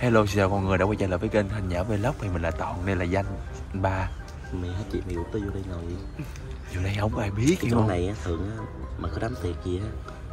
Hello xin chào mọi người đã quay trở lại với kênh Hình Nhã Vlog. Thì mình là Toàn đây là Danh anh ba. Mày hết chuyện mày rủ tao vô đây ngồi Dù đây không? Có ai biết cái chỗ không? này á thường á mà có đám tiệc gì á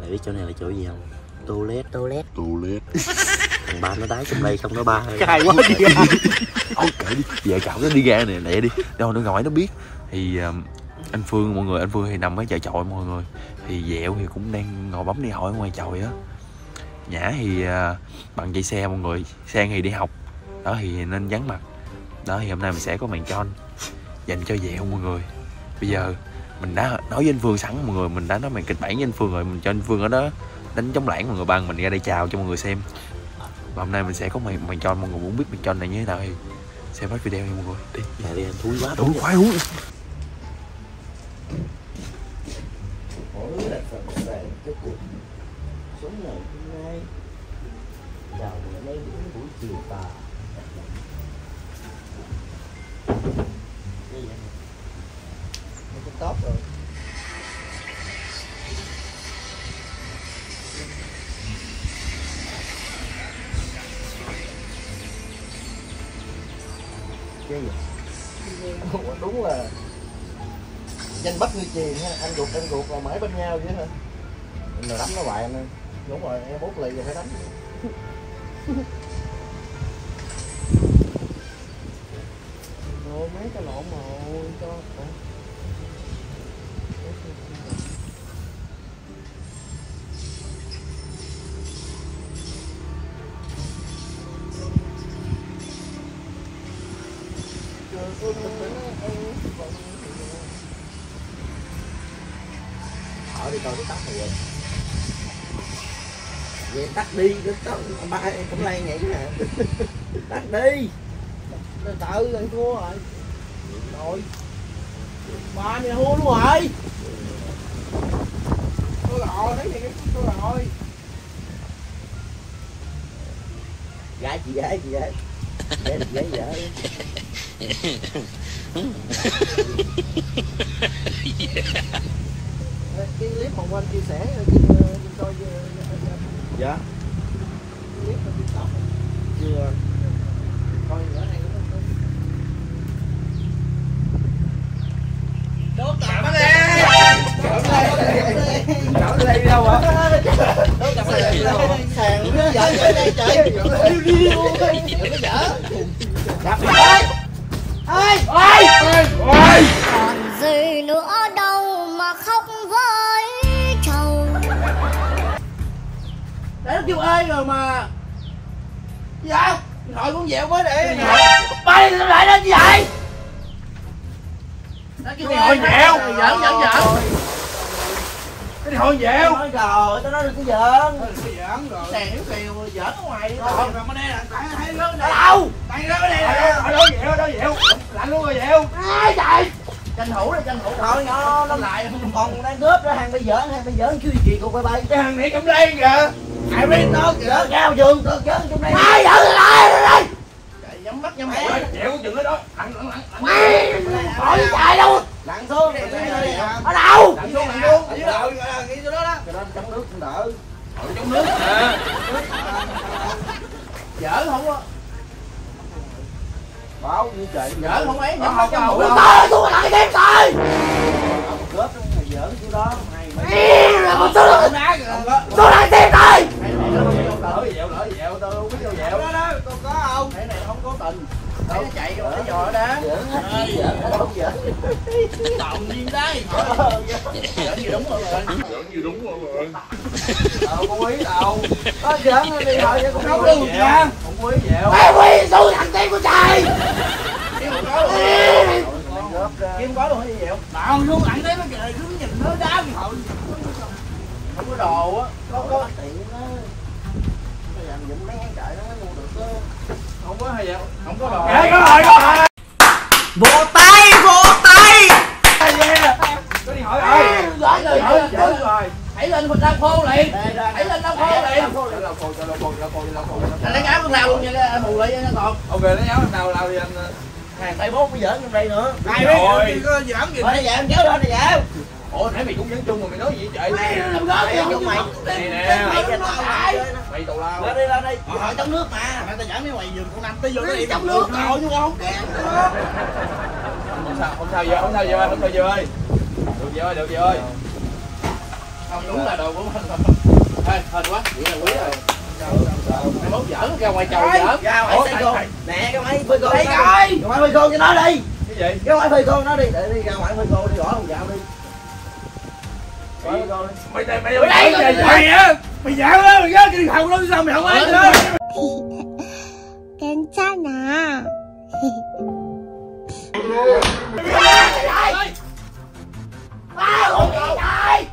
mày biết chỗ này là chỗ gì không? Toilet. Toilet. Toilet. Thằng ba nó đái trong đây không có ba. Cài quá đi ra Ôi kệ đi. Về cậu nó đi ra nè lẹ đi. Đâu nó ngồi nó biết. Thì um, anh Phương mọi người anh Phương thì nằm ở chợ chội mọi người. Thì Dẹo thì cũng đang ngồi bấm thoại ở ngoài chòi á Nhã thì uh, bằng chạy xe mọi người Sang thì đi học. Đó thì nên vắng mặt. Đó thì hôm nay mình sẽ có màn tròn Dành cho Dẹo mọi người. Bây giờ mình đã nói với anh Phương sẵn mọi người Mình đã nói màn kịch bản với anh Phương rồi Mình cho anh Phương ở đó đánh chống lãng mọi người bằng mình ra đây chào cho mọi người xem. Và hôm nay mình sẽ có màn màn tròn mọi người muốn biết màn tròn này như thế nào thì xem hết video nha mọi người. Đi. Mày đi anh thúi quá. Đủ khoái uống Cái gì? Đúng là danh bắt như truyền ha anh ruột anh ruột là mãi bên nhau chứ hả? Mà đánh nó hoài anh đúng rồi, em bút lì rồi phải đánh. Rồi mấy cái lộn mồ cho ở hỏi đi coi cái tắt rồi vậy vậy tắt đi cái tắt ba cũng lay nhảy nè tắt đi từ từ anh thua rồi rồi ba này thua luôn rồi tôi rồi thấy này cái tôi rồi gái chị gái chị gái gái gái vợ cái clip mà quanh chia sẻ trên dạ. clip trên tiktok chưa coi nữa này đốt tạm bắt đi chở đây đâu hả đốt tạm đây đâu sàn nó dở ở đây trời đừng có dở đạp đi ơi ơi ơi còn gì nữa đâu mà khóc với trầu Để nó kêu ê rồi mà? Điện thoại con dẹo với để Bay lại đó gì vậy? Nó kêu thoại dẹo. Giỡn giỡn giỡn cái hồi dẹo Nói rồi, tao nói đừng có giỡn Giỡn rồi Sàn yếu kiều, giỡn ở ngoài đi Rồi, mà đây là tại thấy lớn đây Đâu? Tại lớn ở đây là dẹo ở đó dẹo lạnh luôn rồi dẹo Ai vậy? Tranh thủ đi, tranh thủ Thôi nó, nó lại còn đang cướp đó, hàng bây giờ, hàng bây giờ chưa gì cô bay bay cái thằng này trong đây kìa Ai biết nó kìa, cao trường, tôi chớ trong đây Ai giỡn lại đây đây Nhắm mắt nhắm mũi dẹo chừng ở đó lạnh lạnh lạnh Mày hỏi chạy đâu lặn xuống ở đâu lạnh xuống lạnh xuống ở dưới đó cái chỗ đó đó cái đó trong nước cũng đỡ trong nước à dở không á báo như trời dở không ấy nhắm Không, mũi không. tôi tôi lại thêm tôi cướp dở chỗ đó mày tôi tôi lại thêm đâu chạy rồi nó dò đó không dở đòn nhiên đây giỡn gì đúng rồi giỡn gì đúng rồi đâu có quý đâu có giỡn đi thôi chứ cũng không không nha không quý vậy Mẹ quý tôi thằng tiên của trời Kim có luôn hay gì vậy? Nào luôn ảnh đấy nó kìa, cứ nhìn nó đá thì hồi Không có đồ á, có có tiền đó Bây giờ dựng mấy cái trời nó mới mua được đó không có hay dẹo không có đồ Kệ có rồi, có rồi vỗ tay vỗ tay. Cái điện thoại ơi Giỡn rồi, giỡn giỡn giỡn rồi Hãy lên mình đang khô liền. Hãy lên đang khô liền. lau khô lau khô lau khô lau khô lau khô Anh lấy áo con nào luôn nha, cái mù lại nha còn. Ok lấy áo nào lau đi anh Hàng tay bố mới giỡn trong đây nữa. Ai biết, có giỡn gì? Này dạo, kéo lên này dạo ủa nãy mày cũng nhắn chung mà mày nói gì vậy? Mày trời làm gớm gì không mày Này nè. Mày cho tao lại mày tào lao. Lên đi lên đi. Hỏi trong nước mà. Mày tao dẫn mấy mày giùm con năm tới vô đi Trong nước rồi nhưng không kém không sao không sao giờ không sao giờ không sao giờ ơi được giờ ơi được giờ ơi không đúng là đồ của mình. Ê, hên quá. Vậy là quý rồi. Mày mốt giỡn ra ngoài chầu giỡn. Ra ngoài xe thầy- Nè cái máy phơi cô Đây đi. Cái máy phơi cô cho nó đi. Cái gì? Cái máy phơi cô nó đi. Để đi ra ngoài phơi cô đi gõ một dạo đi mày mày mày Mày mày đây mày á Mày dạo đó mày nhớ cái điện thoại của nó sao mày không ai nữa 괜찮아. Ba con gì đây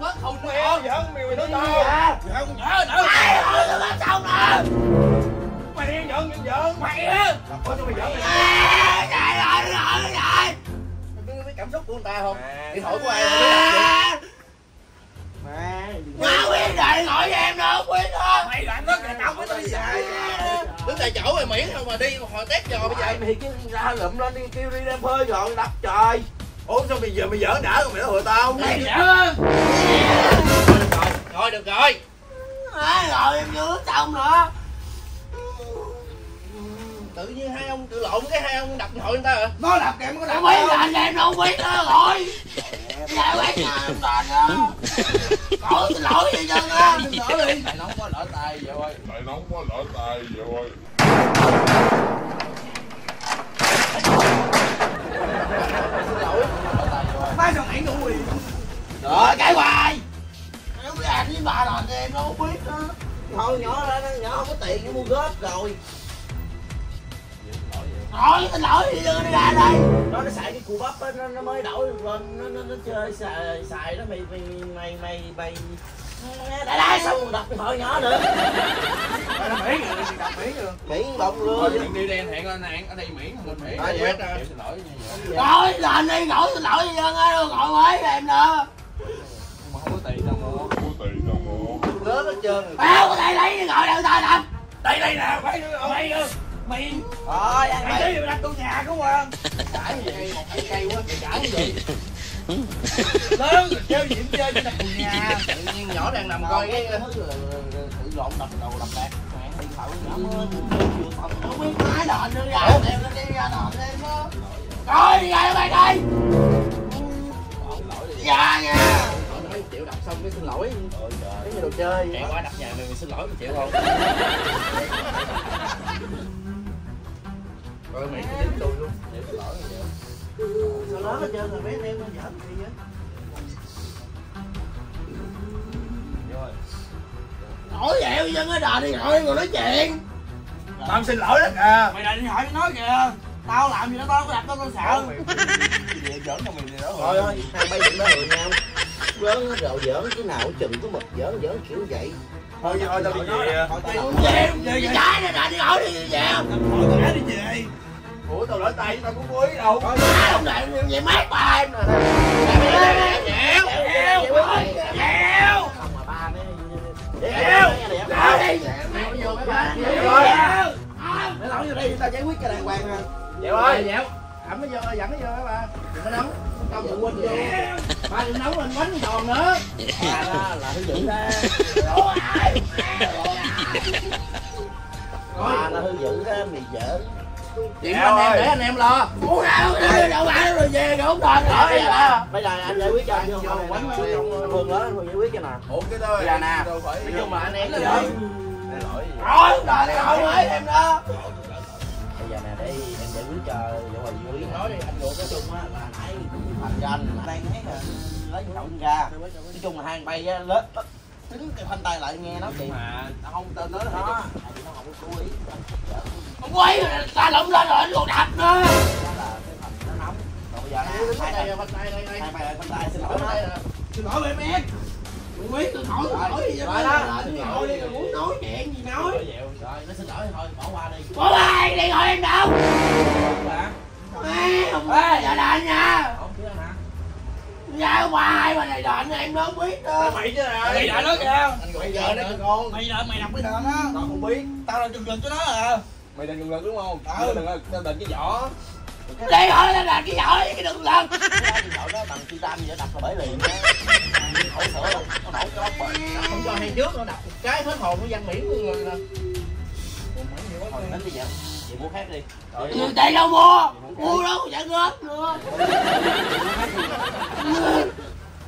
mất không mày giỡn mày mày nói tao Dạ con nhớ nữa Mày ơi tao làm sao nè mày đi giỡn giỡn giỡn Mày á có cho mày giỡn mày Trời ơi trời ơi trời ơi Mày biết cái cảm xúc của người ta không Điện thoại Điện của ai tại chỗ mày miễn không mà đi hồi test giờ bây giờ. Mày thì chứ ra lụm lên đi kêu đi đem phơi rồi đập trời. Ủa sao bây giờ mày giỡn đã rồi mày nói hồi tao? Mày dở á Rồi được rồi. Ai rồi em chưa xong nữa. Tự nhiên hai ông tự lộn cái hai ông đập thoại người ta hả? Nó đập kèm có đập Mấy là anh em đâu biết đó rồi Dạ quét nhà. em đền á Cổ xin lỗi vậy á Xin lỗi đi. Mày nóng quá lỡ tay vậy ơi. Mày nóng quá lỡ tay vậy ơi đâu biết đó Thôi nhỏ ra nhỏ không có tiền để mua góp rồi Thôi xin lỗi đi đưa nó ra đây Nó nó xài cái cù bắp á, nó, nó mới đổi lên nó, nó, nó chơi xài, xài đó mày mày mày mày mày Đại đại sao còn đập cái thoại nhỏ nữa Mày là miễn rồi thì đập miễn rồi Miễn bọng thôi luôn chuyện đi đen hẹn anh hẹn ở đây miễn mình miễn Ai Vậy, quét xin lỗi nha vậy Rồi làm đi gọi xin lỗi cho dân á đâu gọi mới em nữa Lớn hết trơn Bao có thể lấy đi gọi đâu ta đập Đây đây nè phải nữa mày nữa Mày. Rồi anh Mày mày đặt tủ nhà không à cái gì? Một cây cây quá cái cái gì? Lớn rồi chơi cũng chơi cho đặt tủ nhà. Tự nhiên nhỏ đang nằm coi cái thứ tự lộn đập đầu đập bạc. Mẹ điện thoại nhỏ mới vừa phòng không biết. Máy đòn đưa ra? Em nó đi ra đòn em đó rồi đi ra mày đi. Ra nha chịu đập xong cái xin lỗi. Cái gì đồ chơi. Hẹn qua đập nhà mày mày xin lỗi mày chịu không? Rồi mày cũng dính tôi luôn. Chịu xin lỗi mày chịu sau đó hết trơn rồi mấy anh em nó giỡn gì á? Rồi. Nổi dẹo dân ở đòn đi gọi ngồi nói chuyện. Tao xin lỗi đó kìa. Mày đành hỏi nói kìa. Tao làm gì đó tao có đập tao tao sợ. Vậy giỡn cho mày gì đó. Thôi thôi hai bay đừng đó rồi nhau lớn rồi giỡn cái nào chừng có mực giỡn giỡn kiểu vậy Thôi vậy thôi tao đi về thôi tao không về về về trái này đã đi hỏi đi về Thôi tao đi về Ủa tao lỡ tay tao cũng có ý đâu thôi không lại về mát ba em nè dẻo dẻo dẻo không mà ba mới dẻo dẻo đi mày vô mấy ba dẻo mày nói vô đây tao giải quyết cho đàng hoàng nè Dẹo ơi Dẹo Ẩm nó vô dẫn nó vô á ba Đừng có nóng tao quên vô ba đừng nấu lên bánh giòn nữa. Ba đó là hư dữ đó ba nó hư dữ đó mày giỡn Chuyện của anh em để anh em lo. Ủa nào đâu bạn rồi về rồi không đền rồi bây giờ anh giải quyết cho anh vô quánh anh Phương anh Phương giải quyết cho nè. Ủa cái đó Dạ nè. nói chung là anh em gì lỗi. đó lỗi gì? Rồi không hỏi mới em đó nói đi anh vừa cái chung á là nãy thành cho anh đang thấy là lấy trọng ra nói chung là hai bay á lớn tính cái phanh tay lại nghe nó kì mà không tên nó đó nó không có chú ý không quấy ta lộn lên rồi anh còn đập nữa đó là cái phần nó nóng còn bây giờ hai tay Phanh tay đây hai tay phanh tay xin lỗi Xin lỗi em em Đừng biết tôi hỏi tôi hỏi gì ê giờ đền nha. Không chứ hả? Dạ qua hai bà này đền em nó không biết đâu Mày chứ nè Mày đền nó kìa. Anh gọi đền đấy nó. con. Mày đền mày đọc cái đền á Tao không biết. Tao là chừng chừng cho nó à. Mày đừng ngừng lực đúng không? Ừ. đừng đừng tao định cái vỏ đi hỏi nó làm cái giỏi cái đừng lần cái giỏi đó bằng titan vậy đập là bể liền khỏi sửa đâu nó nổ cái lóc bền. Không cho hay trước nó đập một cái hết hồn nó văn miễn luôn rồi nè. Thôi đến đi vậy vậy mua khác đi. Người chạy đâu mua mua đâu trả góp nữa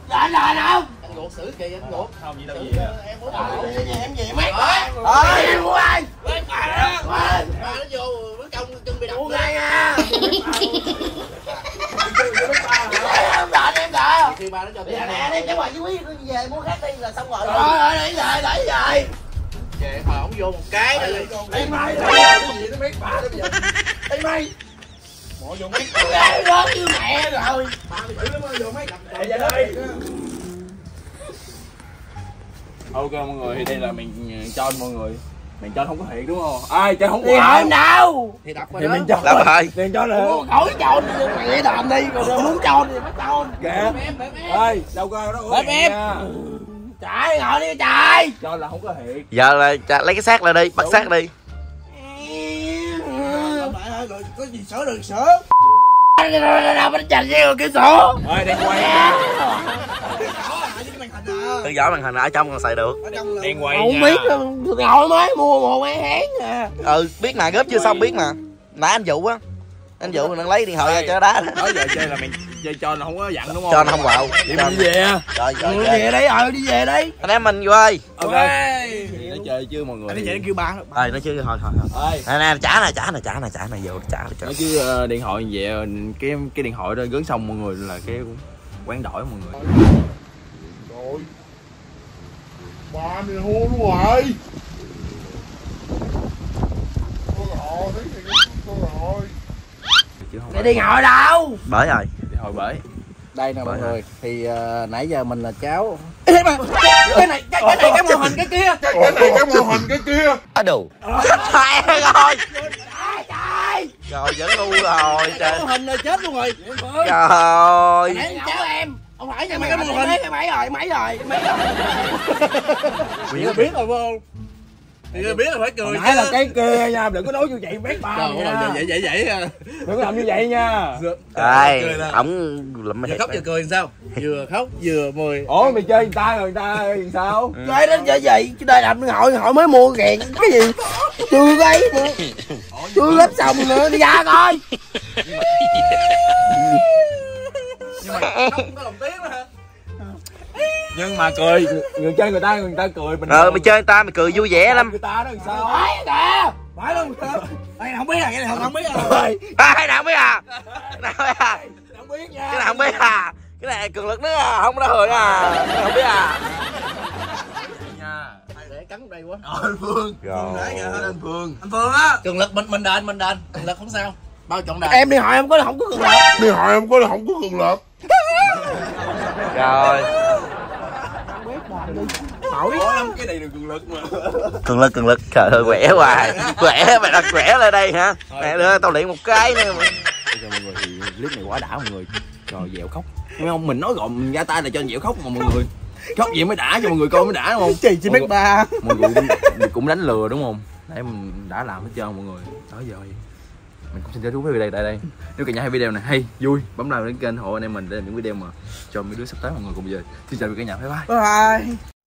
trả lời đâu anh gột xử kì anh gột không gì đâu gì em muốn em gì mấy ơi em mua ai? mấy bà đó bà nó vô nó trong chân bị đập ngay à. Đợi em đợi. Khi bà nó cho giờ tiền nè đi cháu ngoài dưới quý về mua khác đi là xong rồi. Rồi rồi để về để về về mà ổng vô một cái. Đó đi mày đi gì nó mấy bà đó bây giờ đi mày mộ vô mấy. Đó như mẹ rồi. Bà bị dữ lắm vô mấy cặp ra đây ok mọi người thì đây là mình cho mọi người. Mình cho không có thiệt đúng không? Ai cho không thì hỏi đâu. Thì đập rồi thì đó. mình cho Đâu rồi? mình cho là mua khỏi đi mẹ đàm đi rồi muốn tròn thì mới tròn kìa. Ơi đâu có đâu có Bếp em. Chạy ngồi đi chạy cho là không có thiệt. Giờ là cha- lấy cái xác ra đi bắt xác đi. Rồi có gì sửa được sửa. Đâu bánh chành với cái sổ. Ơi đang quay tự giỏi màn hình ở trong còn xài được. Đang quay không biết ngồi mới mua một mấy tháng à. Ừ biết mà góp chưa xong biết mà. Nãy anh vụ á anh vụ đang lấy điện thoại ra cho đá đó. đó giờ chơi là mình cho nó không có dặn đúng không? cho nó không vào. Đi cho mình về. Trời trời đi trời về đấy rồi đi về đấy anh em mình vô ơi. Ok. Nó chơi chưa mọi người? Anh đi chạy kêu ba ơi nó chứ thôi thôi thôi. Ơi nè nè trả nè trả nè trả nè trả nè vô trả nè nói chứ ờ, điện thoại về cái cái điện thoại đó gớn xong mọi người là cái quán đổi mọi người. Rồi Ba này hô luôn rồi thấy thì chứ không đi phải. đi ngồi đâu? Bởi rồi thoại bể. Đây nè mọi người. Thì ờ, nãy giờ mình là cháu. Cái này cái này cái này cái mô hình cái kia. Cái, cái này cái mô hình cái kia. Á đủ hai rồi trời rồi vẫn ngu rồi trời mô hình rồi chết luôn rồi. Trời nãy cháu em không phải nha mấy cái mô hình. cái máy rồi máy rồi máy rồi. Có biết rồi không? Có biết là phải cười nãy là cái kia nha đừng có nói như vậy bét ba Trời ơi, vậy vậy vậy đừng có làm như vậy nha. Nè. ổng lụm Vừa khóc vừa cười sao? Vừa khóc vừa mười. ủa mày chơi người ta rồi người ta thì sao? Chơi đến chơi gì chứ đây làm hội hội mới mua kẹt cái gì? Chưa ấy nữa. Chưa lắp xong nữa đi ra coi. Không có lòng tiếng nữa hả? Nhưng mà cười người chơi người ta người ta cười bình ờ mày chơi người ta mày cười vui vẻ lắm người ta đó thì sao phải kìa Phải luôn? Đây không biết à, cái này không biết à. à, cái nào không biết à cái nào không biết à Không biết nha. cái nào không biết à cái này cường lực nữa à không có hời à không biết à nha Ai để cắn đây quá. Ôi Phương rồi anh Phương Anh Phương á. Cường lực mình mình đền mình đền. Cường lực không sao. Bao chọn đền. em đi hỏi em có không có cường lực Đi hỏi em có không có cường lực rồi hỏi lắm cái này được cường lực mà. Cường lực cường lực. Trời ơi quẻ hoài. Quẻ mày đặt quẻ lên đây hả? Mẹ đưa tao luyện một cái nữa. Mọi người thì clip này quá đã mọi người. Trời dẻo khóc. Thấy không? Mình nói gọn mình ra tay là cho dẻo khóc mà mọi người. Khóc gì mới đã cho mọi người coi mới đã đúng không? Chị chỉ biết ba. Mọi người cũng, đánh lừa đúng không? Để mình đã làm hết trơn mọi người. Đó giờ thì mình cũng xin kết thúc cái video đây tại đây. Nếu cả nhà hay video này hay, vui Bấm like đến kênh hộ anh em mình để làm những video mà cho mấy đứa sắp tới mọi người cùng về. Xin chào cả nhà, bye. Bye Bye.